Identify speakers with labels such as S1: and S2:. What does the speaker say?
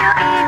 S1: to be